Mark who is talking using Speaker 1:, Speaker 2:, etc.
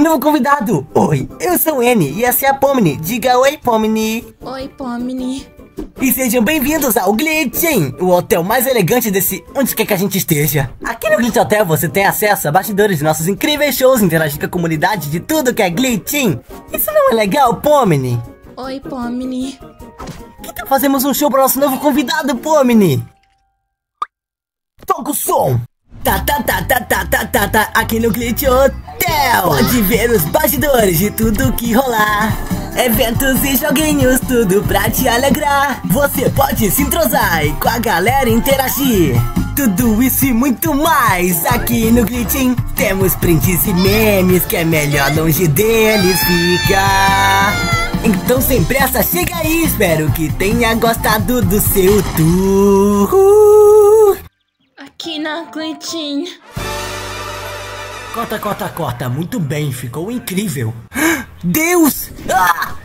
Speaker 1: Novo convidado! Oi, eu sou o N e essa é a Pomni. Diga oi, Pomni.
Speaker 2: Oi, Pomni.
Speaker 1: E sejam bem-vindos ao Glitching, o hotel mais elegante desse onde quer que a gente esteja. Aqui no Glitch Hotel você tem acesso a bastidores de nossos incríveis shows, interagir com a comunidade de tudo que é Glitching. Isso não é legal, Pomni?
Speaker 2: Oi, Pomni.
Speaker 1: Que tal fazemos um show para nosso novo convidado, Pomni? Toca o som! Tá, tá, tá, tá, tá, tá, tá, tá, aqui no Glitch Hotel. Pode ver os bastidores de tudo que rolar. Eventos e joguinhos, tudo pra te alegrar. Você pode se entrosar e com a galera interagir. Tudo isso e muito mais aqui no Glitching. Temos prints e memes que é melhor longe deles ficar. Então sem pressa, chega aí, espero que tenha gostado do seu tour.
Speaker 2: Aqui na Glitching.
Speaker 1: Corta, corta, corta. Muito bem, ficou incrível. Deus! Ah!